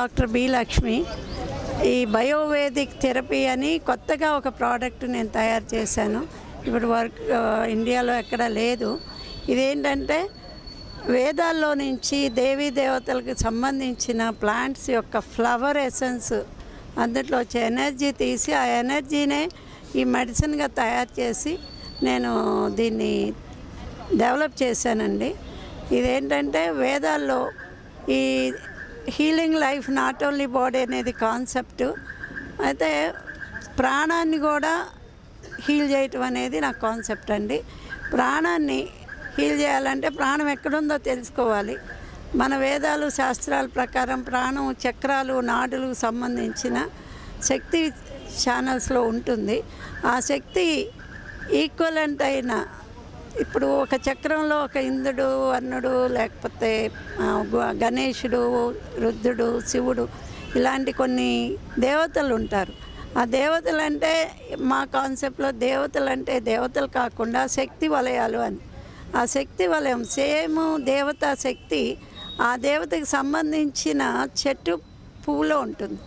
Doctor B Lakshmi. ఈ Biovedic therapy అని కొత్తగా ఒక ప్రోడక్ట్ నేను తయారు చేశాను. ఇప్పుడు వర్క్ ఇండియాలో ఎక్కడ లేదు. ఇదేంటంటే వేదాల్లో నుంచి దేవీ దేవతలకు సంబంధించిన ప్లాంట్స్ యొక్క ఫ్లవర్ ఎసెన్స్ అందులో వచ్చే ఎనర్జీ తీసి ఆ ఎనర్జీనే ఈ మెడిసిన్గా తయారు చేసి నేను దీన్ని డెవలప్ చేశానండి. ఇదేంటంటే వేదాల్లో ఈ healing life not only body అనేది కాన్సెప్ట్ అయితే ప్రాణాన్ని కూడా హీల్ చేయటం అనేది నా కాన్సెప్ట్ అండి. ప్రాణాన్ని హీల్ చేయాలంటే ప్రాణం ఎక్కడుందో తెలుసుకోవాలి. మన వేదాలు శాస్త్రాల ప్రకారం ప్రాణం చక్రాలు నాడులకు సంబంధించిన శక్తి ఛానల్స్లో ఉంటుంది. ఆ శక్తి ఈక్వలెంట్ అయిన ఇప్పుడు ఒక చక్రంలో ఒక ఇంద్రుడు అర్ణుడు లేకపోతే గణేశుడు రుద్రుడు శివుడు ఇలాంటి కొన్ని దేవతలు ఉంటారు. ఆ దేవతలు అంటే మా కాన్సెప్ట్లో దేవతలు అంటే దేవతలు కాకుండా శక్తి వలయాలు అని. ఆ శక్తి వలయం సేమ్ దేవతా శక్తి ఆ దేవతకి సంబంధించిన చెట్టు పువ్వులో ఉంటుంది.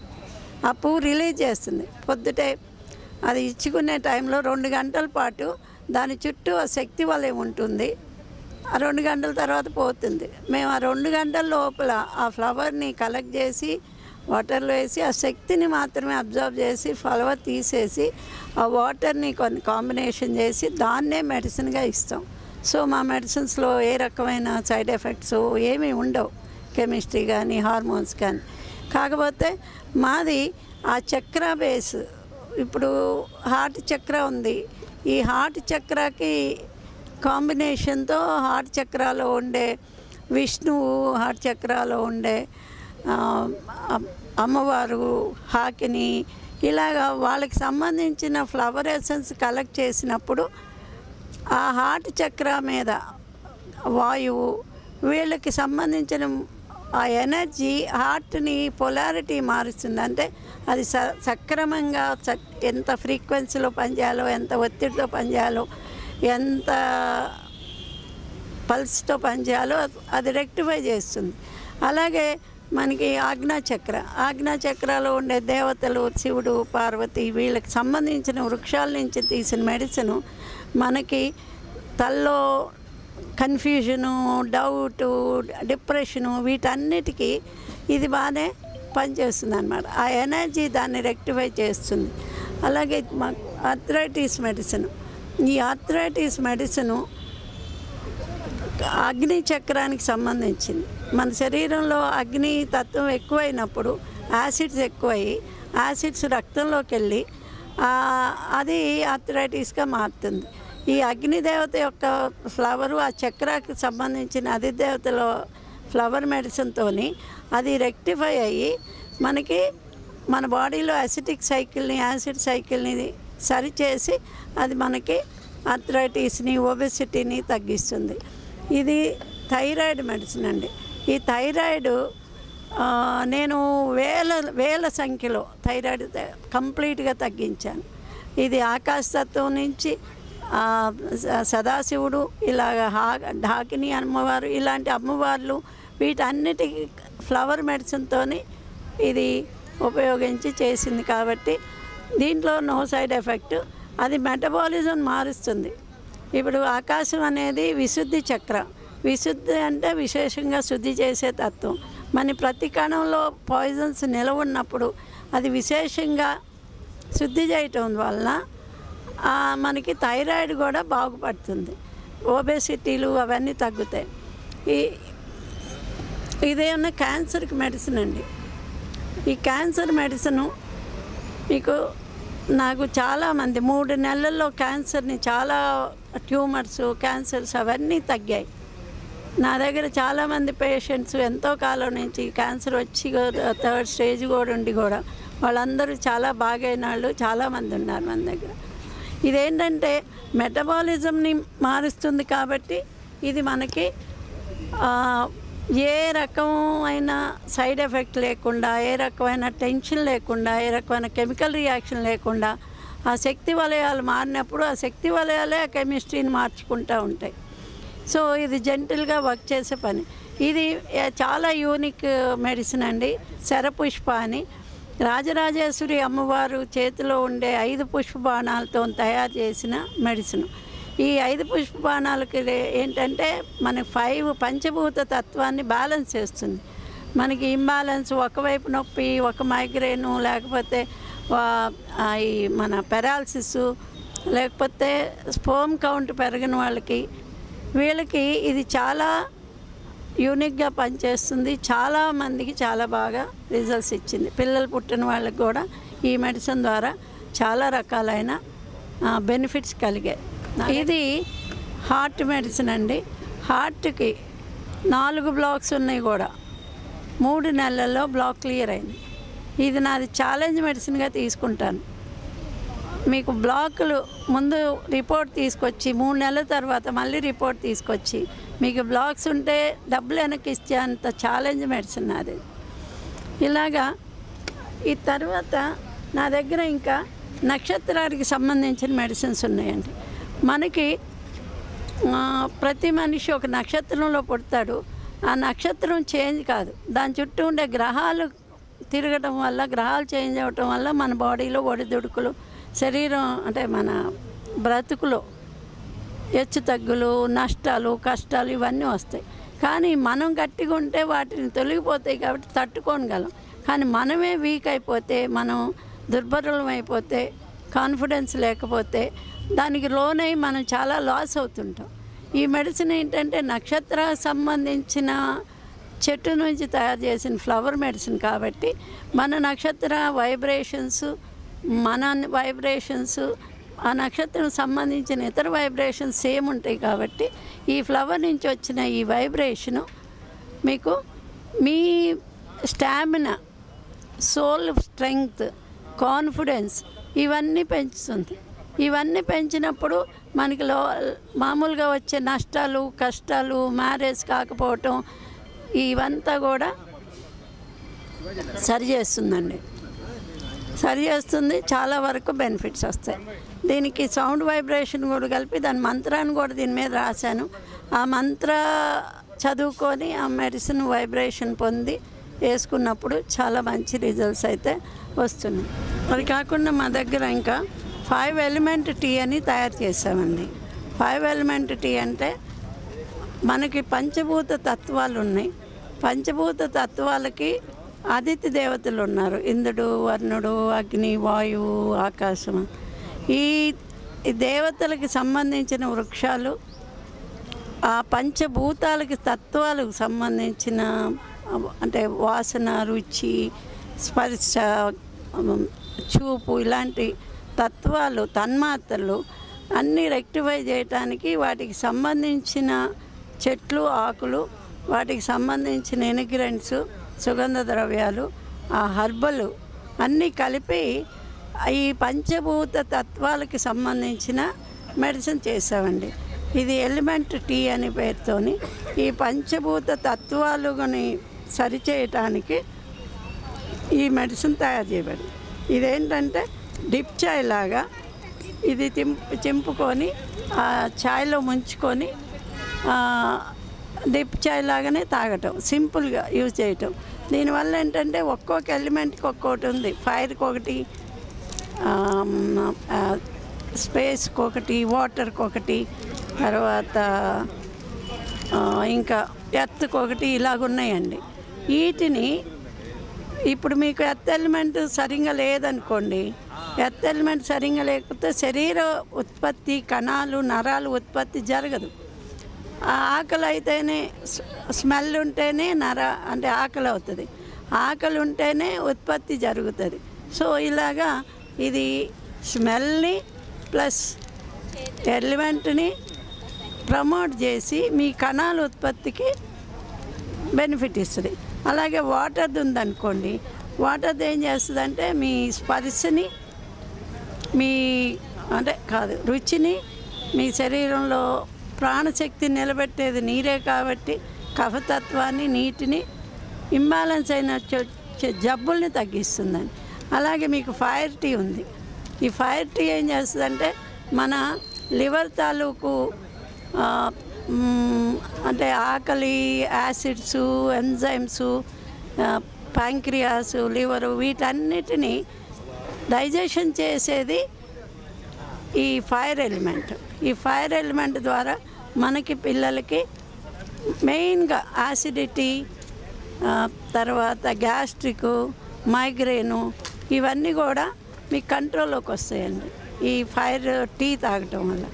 ఆ పువ్వు రిలీజ్ చేస్తుంది. పొద్దుటే అది ఇచ్చుకునే టైంలో రెండు గంటల పాటు దాని చుట్టూ ఆ శక్తి వలయం ఉంటుంది. ఆ రెండు గంటల తర్వాత పోతుంది. మేము ఆ రెండు గంటల లోపల ఆ ఫ్లవర్ని కలెక్ట్ చేసి వాటర్లో వేసి ఆ శక్తిని మాత్రమే అబ్జర్వ్ చేసి ఫ్లవర్ తీసేసి ఆ వాటర్ని కొన్ని కాంబినేషన్ చేసి దాన్నే మెడిసిన్గా ఇస్తాం. సో మా మెడిసిన్స్లో ఏ రకమైన సైడ్ ఎఫెక్ట్స్ ఏమీ ఉండవు. కెమిస్ట్రీ కానీ హార్మోన్స్ కానీ కాకపోతే మాది ఆ చక్ర బేస్ ఇప్పుడు హార్ట్ చక్ర ఉంది. ఈ హార్ట్ చక్రకి కాంబినేషన్తో హార్ట్ చక్రాలో ఉండే విష్ణువు హార్ట్ చక్రాలో ఉండే అమ్మవారు హాకిని ఇలాగా వాళ్ళకి సంబంధించిన ఫ్లవర్ ఎసెన్స్ కలెక్ట్ చేసినప్పుడు ఆ హార్ట్ చక్ర మీద వాయువు వీళ్ళకి సంబంధించిన ఆ ఎనర్జీ హార్ట్ని పొలారిటీ మారుస్తుంది. అంటే అది స సక్రమంగా ఎంత ఫ్రీక్వెన్సీలో పనిచేయాలో ఎంత ఒత్తిడితో పనిచేయాలో ఎంత పల్స్తో పనిచేయాలో అది రెక్టిఫై చేస్తుంది. అలాగే మనకి ఆజ్ఞాచక్ర చక్ర. ఉండే దేవతలు శివుడు పార్వతి వీళ్ళకి సంబంధించిన వృక్షాల నుంచి తీసిన మెడిసిన్ మనకి తల్లో కన్ఫ్యూజను డౌటు డిప్రెషను వీటన్నిటికీ ఇది బాగానే పనిచేస్తుంది అనమాట ఆ ఎనర్జీ దాన్ని రెక్టిఫై చేస్తుంది. అలాగే మా ఆర్థరైటిస్ మెడిసిన్. ఈ ఆర్థరైటిస్ మెడిసిన్ అగ్ని చక్రానికి సంబంధించింది. మన శరీరంలో అగ్ని తత్వం ఎక్కువైనప్పుడు యాసిడ్స్ ఎక్కువయ్యి యాసిడ్స్ రక్తంలోకి వెళ్ళి అది ఆర్థరైటిస్గా మారుతుంది. ఈ అగ్నిదేవత యొక్క ఫ్లవరు ఆ చక్రాకి సంబంధించిన అధిదేవతలో ఫ్లవర్ మెడిసిన్తోని అది రెక్టిఫై అయ్యి మనకి మన బాడీలో అసిటిక్ సైకిల్ని యాసిడ్ సైకిల్ని సరిచేసి అది మనకి అథరైటిస్ని ఒబెసిటీని తగ్గిస్తుంది. ఇది థైరాయిడ్ మెడిసిన్ అండి. ఈ థైరాయిడ్ నేను వేల వేల సంఖ్యలో థైరాయిడ్ కంప్లీట్గా తగ్గించాను. ఇది ఆకాశతత్వం నుంచి సదాశివుడు ఇలాగ హా ఢాకిని అమ్మవారు ఇలాంటి అమ్మవార్లు వీటన్నిటికీ ఫ్లవర్ మెడిసిన్తోని ఇది ఉపయోగించి చేసింది కాబట్టి దీంట్లో నో సైడ్ ఎఫెక్ట్. అది మెటబాలిజం మారుస్తుంది. ఇప్పుడు ఆకాశం అనేది విశుద్ధి చక్ర. విశుద్ధి అంటే విశేషంగా శుద్ధి చేసే తత్వం. మన ప్రతి కణంలో పాయిజన్స్ నిలవ ఉన్నప్పుడు అది విశేషంగా శుద్ధి చేయటం వలన మనకి థైరాయిడ్ కూడా బాగుపడుతుంది. ఓబెసిటీలు అవన్నీ తగ్గుతాయి. ఈ ఇదేమన్నా క్యాన్సర్కి మెడిసిన్ అండి? ఈ క్యాన్సర్ మెడిసిన్ మీకు నాకు చాలామంది మూడు నెలల్లో క్యాన్సర్ని చాలా ట్యూమర్స్ క్యాన్సర్స్ అవన్నీ తగ్గాయి. నా దగ్గర చాలామంది పేషెంట్స్ ఎంతో కాలం నుంచి క్యాన్సర్ వచ్చి థర్డ్ స్టేజ్ కూడా ఉండి కూడా వాళ్ళందరూ చాలా బాగైన వాళ్ళు చాలామంది ఉన్నారు మన దగ్గర. ఇదేంటంటే మెటబాలిజంని మారుస్తుంది కాబట్టి ఇది మనకి ఏ రకమైన సైడ్ ఎఫెక్ట్ లేకుండా ఏ రకమైన టెన్షన్ లేకుండా ఏ రకమైన కెమికల్ రియాక్షన్ లేకుండా ఆ శక్తి వలయాలు మారినప్పుడు ఆ శక్తి వలయాలే ఆ కెమిస్ట్రీని మార్చుకుంటూ ఉంటాయి. సో ఇది జెంటిల్గా వర్క్ చేసే పని. ఇది చాలా యూనిక్ మెడిసిన్ అండి శరపుష్ప అని. రాజరాజేశ్వరి అమ్మవారు చేతిలో ఉండే ఐదు పుష్ప బాణాలతో తయారు చేసిన మెడిసిన్. ఈ ఐదు పుష్ప బాణాలకి ఏంటంటే మన ఫైవ్ పంచభూత తత్వాన్ని బ్యాలెన్స్ చేస్తుంది. మనకి ఇంబ్యాలెన్స్ ఒకవైపు నొప్పి ఒక మైగ్రేను లేకపోతే వా- ఈ మన పెరాలసిస్ లేకపోతే స్పోమ్ కౌంట్ పెరిగిన వాళ్ళకి వీళ్ళకి ఇది చాలా యూనిక్గా పనిచేస్తుంది. చాలా మందికి చాలా బాగా రిజల్ట్స్ ఇచ్చింది. పిల్లలు పుట్టిన వాళ్ళకి కూడా ఈ మెడిసిన్ ద్వారా చాలా రకాలైన బెనిఫిట్స్ కలిగాయి. ఇది హార్ట్ మెడిసిన్ అండి. హార్ట్కి నాలుగు బ్లాక్స్ ఉన్నాయి కూడా. మూడు నెలల్లో బ్లాక్ క్లియర్ అయింది. ఇది నాది ఛాలెంజ్ మెడిసిన్గా తీసుకుంటాను. మీకు బ్లాకులు ముందు రిపోర్ట్ తీసుకొచ్చి మూడు నెలల తర్వాత మళ్ళీ రిపోర్ట్ తీసుకొచ్చి మీకు బ్లాక్స్ ఉంటే డబ్బులు వెనక్కి ఇచ్చే అంత ఛాలెంజ్ మెడిసిన్ అది ఇలాగా ఈ తర్వాత నా దగ్గర ఇంకా నక్షత్రానికి సంబంధించిన మెడిసిన్స్ ఉన్నాయండి. మనకి ప్రతి మనిషి ఒక నక్షత్రంలో పుడతాడు. ఆ నక్షత్రం చేంజ్ కాదు. దాని చుట్టూ ఉండే గ్రహాలు తిరగడం వల్ల గ్రహాలు చేంజ్ అవ్వటం వల్ల మన బాడీలో ఒడిదుడుకులు శరీరం అంటే మన బ్రతుకులో హెచ్చు తగ్గులు నష్టాలు కష్టాలు ఇవన్నీ వస్తాయి. కానీ మనం గట్టిగా ఉంటే వాటిని తొలగిపోతాయి కాబట్టి తట్టుకోగలం కానీ మనమే వీక్ అయిపోతే మనం దుర్బలం అయిపోతే కాన్ఫిడెన్స్ లేకపోతే దానికి లోనై మనం చాలా లాస్ అవుతుంటాం. ఈ మెడిసిన్ ఏంటంటే నక్షత్ర సంబంధించిన చెట్టు నుంచి తయారు చేసిన ఫ్లవర్ మెడిసిన్ కాబట్టి మన నక్షత్ర వైబ్రేషన్స్ మన వైబ్రేషన్స్ ఆ నక్షత్రం సంబంధించిన ఇతర వైబ్రేషన్స్ సేమ్ ఉంటాయి కాబట్టి ఈ ఫ్లవర్ నుంచి వచ్చిన ఈ వైబ్రేషను మీకు మీ స్టామినా సోల్ స్ట్రెంగ్త్ కాన్ఫిడెన్స్ ఇవన్నీ పెంచుతుంది. ఇవన్నీ పెంచినప్పుడు మనకి లో మామూలుగా వచ్చే నష్టాలు కష్టాలు మ్యారేజ్ కాకపోవటం ఇవంతా కూడా సరి చేస్తుందండి. సరి చేస్తుంది చాలా వరకు బెనిఫిట్స్ వస్తాయి. దీనికి సౌండ్ వైబ్రేషన్ కూడా కలిపి దాని మంత్రాన్ని కూడా దీని మీద రాశాను. ఆ మంత్ర చదువుకొని ఆ మెడిసిన్ వైబ్రేషన్ పొంది వేసుకున్నప్పుడు చాలా మంచి రిజల్ట్స్ అయితే వస్తున్నాయి. అది కాకుండా మా దగ్గర ఇంకా ఫైవ్ ఎలిమెంట్ టీ అని తయారు చేసామండి ఫైవ్ ఎలిమెంట్ టీ అంటే మనకి పంచభూత తత్వాలు ఉన్నాయి. పంచభూత తత్వాలకి అతిథి దేవతలు ఉన్నారు. ఇంద్రుడు వర్ణుడు అగ్ని వాయువు ఆకాశం. ఈ దేవతలకు దేవతలకి సంబంధించిన వృక్షాలు ఆ పంచభూతాలకి తత్వాలకు సంబంధించిన అంటే వాసన రుచి స్పర్శ చూపు ఇలాంటి తత్వాలు తన్మాత్రలు అన్నీ రెక్టిఫై చేయటానికి వాటికి సంబంధించిన చెట్లు ఆకులు వాటికి సంబంధించిన ఎనిగ్రెంట్స్ సుగంధ ద్రవ్యాలు ఆ హర్బలు అన్నీ కలిపి ఈ పంచభూత తత్వాలకి సంబంధించిన మెడిసిన్ చేసామండి ఇది ఎలిమెంట్ టీ అనే పేరుతోని ఈ పంచభూత తత్వాలుని సరిచేయటానికి ఈ మెడిసిన్ తయారు చేయబడి ఇదేంటంటే డిప్ చాయ్ లాగా ఇది తింపు చింపుకొని ఆ ఛాయ్లో ముంచుకొని డిప్ చాయ్ లాగానే తాగటం సింపుల్గా యూజ్ చేయటం. దీనివల్ల ఏంటంటే ఒక్కొక్క ఎలిమెంట్కి ఒక్కొక్కటి ఉంది. ఫైర్కి ఒకటి స్పేస్కి ఒకటి వాటర్కి ఒకటి తర్వాత ఇంకా ఎర్త్కి ఒకటి ఇలాగున్నాయండి. వీటిని ఇప్పుడు మీకు ఎర్త్ ఎలిమెంట్ సరిగా లేదనుకోండి ఎర్త్ ఎలిమెంట్ సరిగా లేకపోతే శరీర ఉత్పత్తి కణాలు నరాలు ఉత్పత్తి జరగదు. ఆ ఆకలి అయితేనే స్మెల్ ఉంటేనే నర అంటే ఆకలి అవుతుంది ఆకలి ఉంటేనే ఉత్పత్తి జరుగుతుంది. సో ఇలాగా ఇది స్మెల్ని ప్లస్ ఎలిమెంట్ని ప్రమోట్ చేసి మీ కణాల ఉత్పత్తికి బెనిఫిట్ ఇస్తుంది. అలాగే వాటర్ది ఉందనుకోండి వాటర్ది ఏం చేస్తుందంటే మీ స్పర్శని మీ అంటే కాదు రుచిని మీ శరీరంలో ప్రాణశక్తిని నిలబెట్టేది నీరే కాబట్టి కఫతత్వాన్ని నీటిని ఇంబ్యాలెన్స్ అయిన జబ్బుల్ని తగ్గిస్తుందని అలాగే మీకు ఫైర్ టీ ఉంది. ఈ ఫైర్ టీ ఏం చేస్తుందంటే మన లివర్ తాలూకు అంటే ఆకలి యాసిడ్స్ ఎంజైమ్స్ ప్యాంక్రియాస్ లివరు వీటన్నిటిని డైజెషన్ చేసేది ఈ ఫైర్ ఎలిమెంట్. ఈ ఫైర్ ఎలిమెంట్ ద్వారా మనకి పిల్లలకి మెయిన్గా యాసిడిటీ తర్వాత గ్యాస్ట్రిక్ మైగ్రేను ఇవన్నీ కూడా మీ కంట్రోల్లోకి వస్తాయండి. ఈ ఫైర్ టీ తాగటం వల్ల.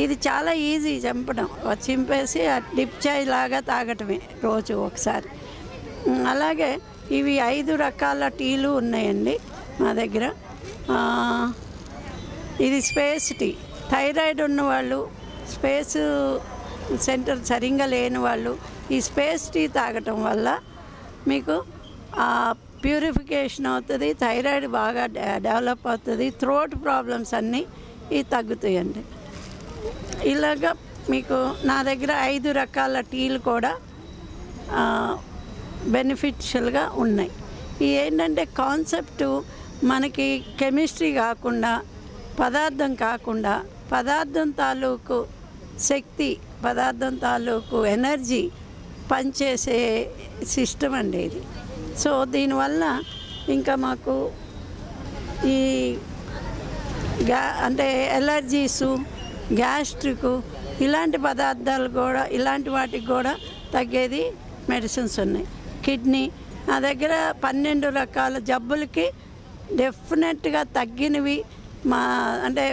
ఇది చాలా ఈజీ చంపడం. చింపేసి ఆ డిప్ చాయ్ లాగా తాగటమే రోజు ఒకసారి. అలాగే ఇవి ఐదు రకాల టీలు ఉన్నాయండి మా దగ్గర. ఇది స్పేస్ టీ. థైరాయిడ్ ఉన్నవాళ్ళు స్పేస్ సెంటర్ సరిగ్గా లేని వాళ్ళు ఈ స్పేస్ టీ తాగటం వల్ల మీకు ప్యూరిఫికేషన్ అవుతుంది థైరాయిడ్ బాగా డెవలప్ అవుతుంది థ్రోట్ ప్రాబ్లమ్స్ అన్నీ ఇవి తగ్గుతాయండి. ఇలాగా మీకు నా దగ్గర ఐదు రకాల టీలు కూడా బెనిఫిషియల్గా ఉన్నాయి. ఇవి ఏంటంటే కాన్సెప్ట్ మనకి కెమిస్ట్రీ కాకుండా పదార్థం కాకుండా పదార్థం తాలూకు శక్తి పదార్థం తాలూకు ఎనర్జీ పనిచేసే సిస్టమ్ అండి ఇది. సో దీనివల్ల ఇంకా మాకు ఈ గ్యా అంటే ఎలర్జీసు గ్యాస్ట్రిక్ ఇలాంటి పదార్థాలు కూడా ఇలాంటి వాటికి కూడా తగ్గేది మెడిసిన్స్ ఉన్నాయి. కిడ్నీ నా దగ్గర పన్నెండు రకాల జబ్బులకి డెఫినెట్గా తగ్గినవి మా అంటే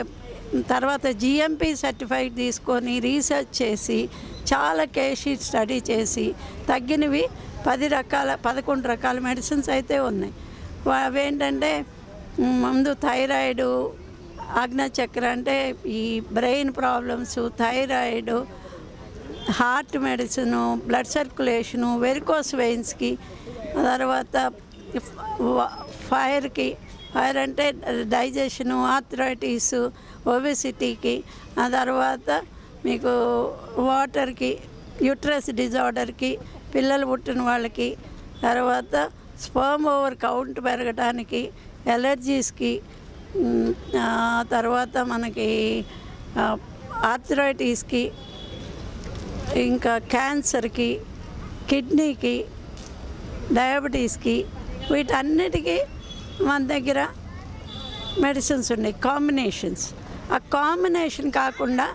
తర్వాత జిఎంపి సర్టిఫైడ్ తీసుకొని రీసెర్చ్ చేసి చాలా కేషీట్ స్టడీ చేసి తగ్గినవి పది రకాల పదకొండు రకాల మెడిసిన్స్ అయితే ఉన్నాయి. అవి అవేంటంటే ముందు థైరాయిడ్ ఆజ్ఞచక్ర అంటే ఈ brain problems thyroid heart medicine blood circulation varicose వెయిన్స్కి తర్వాత ఫైర్కి ఫైర్ అంటే డైజెషను ఆర్థరైటిస్ ఒబెసిటీకి ఆ తర్వాత మీకు వాటర్కి యూట్రస్ డిజార్డర్కి పిల్లలు పుట్టిన వాళ్ళకి తర్వాత స్పర్మ్ ఓవర్ కౌంట్ పెరగడానికి ఎలర్జీస్కి తర్వాత మనకి ఆర్థరైటిస్కి ఇంకా క్యాన్సర్కి కిడ్నీకి డయాబెటీస్కి వీటన్నిటికీ మన దగ్గర మెడిసిన్స్ ఉన్నాయి కాంబినేషన్స్. ఆ కాంబినేషన్ కాకుండా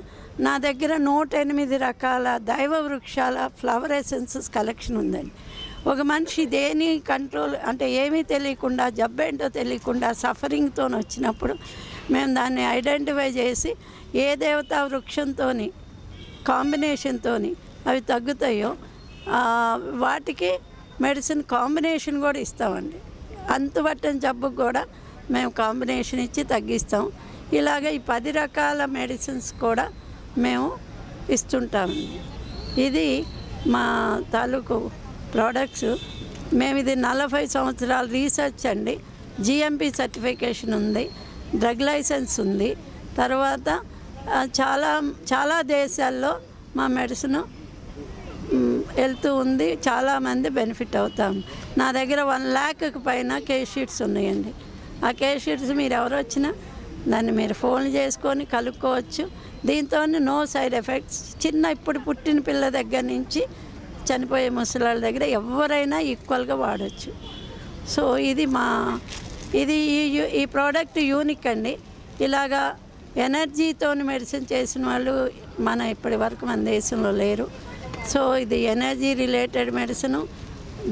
నా దగ్గర నూట ఎనిమిది రకాల దైవ వృక్షాల ఫ్లవర్ ఎసెన్సెస్ కలెక్షన్ ఉందండి. ఒక మనిషి దేని కంట్రోల్ అంటే ఏమీ తెలియకుండా జబ్బేంటో తెలియకుండా సఫరింగ్తో వచ్చినప్పుడు మేము దాన్ని ఐడెంటిఫై చేసి ఏ దేవతా వృక్షంతో కాంబినేషన్తో అవి తగ్గుతాయో వాటికి మెడిసిన్ కాంబినేషన్ కూడా ఇస్తామండి. అంతుబట్టని జబ్బుకు కూడా మేము కాంబినేషన్ ఇచ్చి తగ్గిస్తాం. ఇలాగ ఈ పది రకాల మెడిసిన్స్ కూడా మేము ఇస్తుంటాము ఇది మా తాలూకు ప్రోడక్ట్స్ మేము ఇది నలభై సంవత్సరాల రీసెర్చ్ అండి. జిఎంపి సర్టిఫికేషన్ ఉంది డ్రగ్ లైసెన్స్ ఉంది. తర్వాత చాలా చాలా దేశాల్లో మా మెడిసిన్ వెళ్తూ ఉంది. చాలామంది బెనిఫిట్ అవుతాం. నా దగ్గర వన్ ల్యాక్కి పైన కేషీట్స్ షీట్స్ ఉన్నాయండి. ఆ కేషీట్స్ మీరు ఎవరు వచ్చినా దాన్ని మీరు ఫోన్ చేసుకొని కలుపుకోవచ్చు దీంతో నో సైడ్ ఎఫెక్ట్స్. చిన్న ఇప్పుడు పుట్టిన పిల్ల దగ్గర నుంచి చనిపోయే ముసలాళ్ళ దగ్గర ఎవరైనా ఈక్వల్గా వాడచ్చు. సో ఇది మా ఇది ఈ ఈ ప్రోడక్ట్ యూనిక్ అండి. ఇలాగా ఎనర్జీతో మెడిసిన్ చేసిన వాళ్ళు మన ఇప్పటి వరకు మన దేశంలో లేరు. సో ఇది ఎనర్జీ రిలేటెడ్ మెడిసిన్.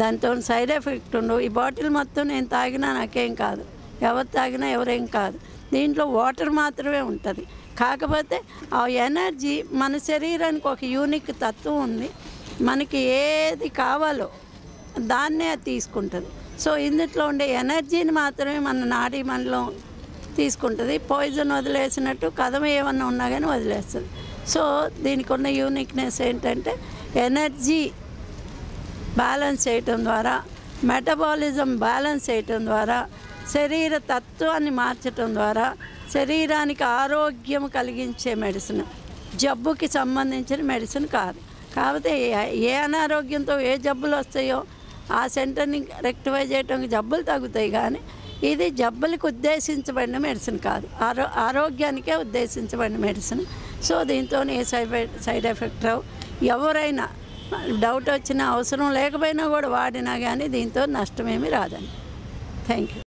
దాంతో సైడ్ ఎఫెక్ట్ ఉండవు. ఈ బాటిల్ మొత్తం నేను తాగినా నాకేం కాదు. ఎవరు తాగినా ఎవరేం కాదు. దీంట్లో వాటర్ మాత్రమే ఉంటుంది. కాకపోతే ఆ ఎనర్జీ మన శరీరానికి ఒక యూనిక్ తత్వం ఉంది. మనకి ఏది కావాలో దాన్నే అది తీసుకుంటుంది. సో ఇందుట్లో ఉండే ఎనర్జీని మాత్రమే మన నాడీ మనలో తీసుకుంటుంది. పాయిజన్ వదిలేసినట్టు కథం ఏమన్నా ఉన్నా కానీ వదిలేస్తుంది. సో దీనికి ఉన్న యూనిక్నెస్ ఏంటంటే ఎనర్జీ బ్యాలెన్స్ చేయటం ద్వారా మెటబాలిజం బ్యాలెన్స్ చేయటం ద్వారా శరీర తత్వాన్ని మార్చటం ద్వారా శరీరానికి ఆరోగ్యం కలిగించే మెడిసిన్. జబ్బుకి సంబంధించిన మెడిసిన్ కాదు. కాకపోతే ఏ- ఏ అనారోగ్యంతో ఏ జబ్బులు వస్తాయో ఆ సెంటర్ని రెక్టిఫై చేయడానికి జబ్బులు తగ్గుతాయి కానీ ఇది జబ్బులకు ఉద్దేశించబడిన మెడిసిన్ కాదు. ఆరో ఆరోగ్యానికే ఉద్దేశించబడిన మెడిసిన్. సో దీంతో ఏ సైడ్ సైడ్ ఎఫెక్ట్ రావు. ఎవరైనా డౌట్ వచ్చిన అవసరం లేకపోయినా కూడా వాడినా కానీ దీంతో నష్టమేమి రాదండి. Thank you